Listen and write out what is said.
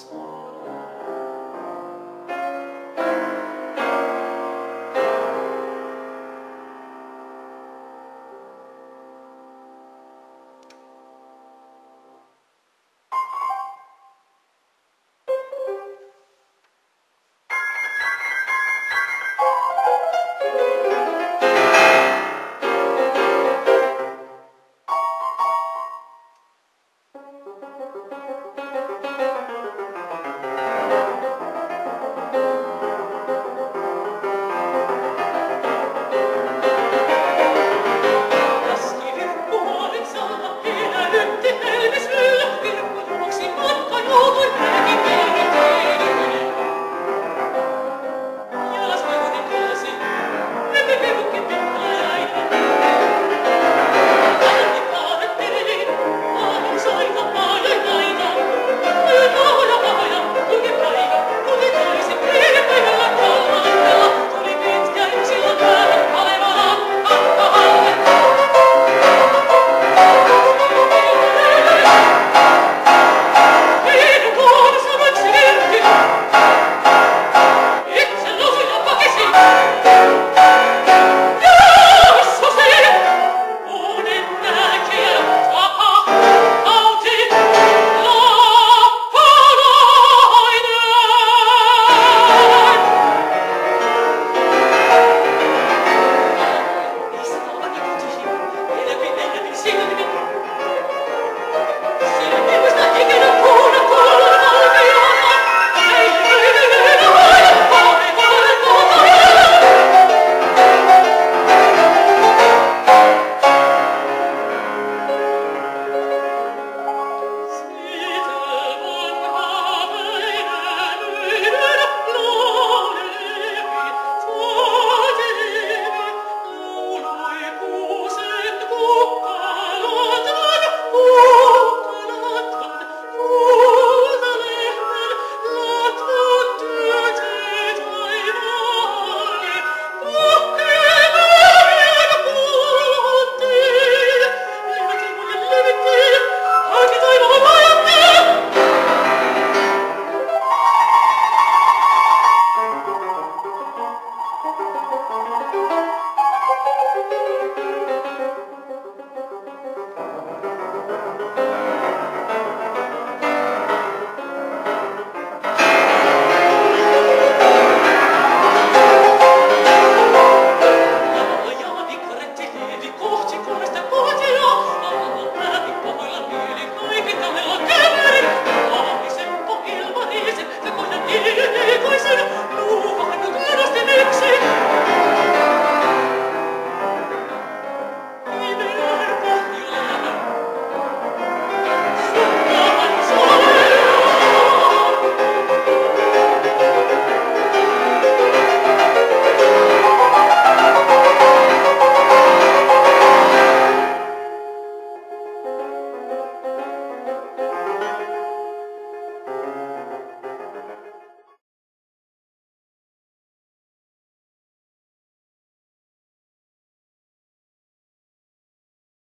Mexico,